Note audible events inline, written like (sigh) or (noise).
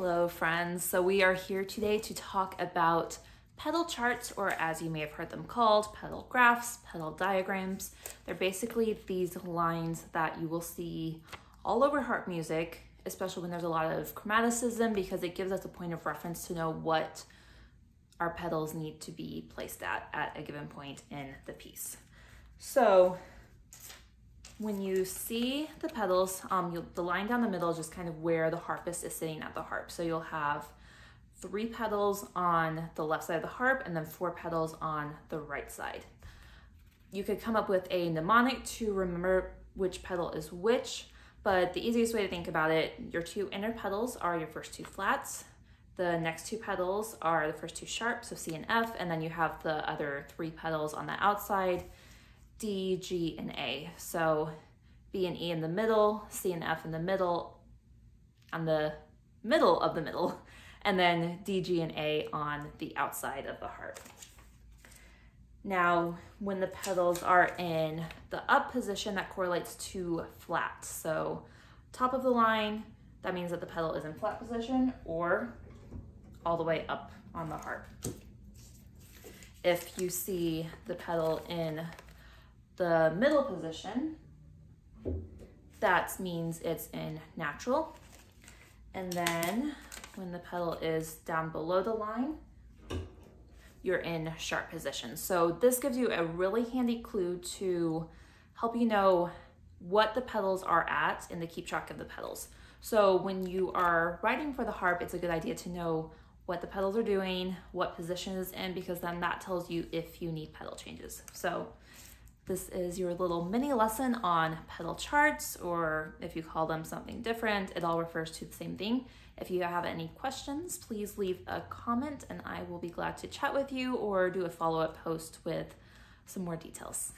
Hello, friends. So, we are here today to talk about pedal charts, or as you may have heard them called, pedal graphs, pedal diagrams. They're basically these lines that you will see all over harp music, especially when there's a lot of chromaticism, because it gives us a point of reference to know what our pedals need to be placed at at a given point in the piece. So, when you see the pedals, um, the line down the middle is just kind of where the harpist is sitting at the harp. So you'll have three pedals on the left side of the harp and then four pedals on the right side. You could come up with a mnemonic to remember which pedal is which, but the easiest way to think about it, your two inner pedals are your first two flats. The next two pedals are the first two sharps, so C and F, and then you have the other three pedals on the outside D, G, and A. So B and E in the middle, C and F in the middle, on the middle of the middle, (laughs) and then D, G, and A on the outside of the harp. Now, when the pedals are in the up position, that correlates to flat. So top of the line, that means that the pedal is in flat position or all the way up on the harp. If you see the pedal in the middle position, that means it's in natural. And then when the pedal is down below the line, you're in sharp position. So this gives you a really handy clue to help you know what the pedals are at and to keep track of the pedals. So when you are writing for the harp, it's a good idea to know what the pedals are doing, what position is in, because then that tells you if you need pedal changes. So this is your little mini lesson on pedal charts, or if you call them something different, it all refers to the same thing. If you have any questions, please leave a comment and I will be glad to chat with you or do a follow up post with some more details.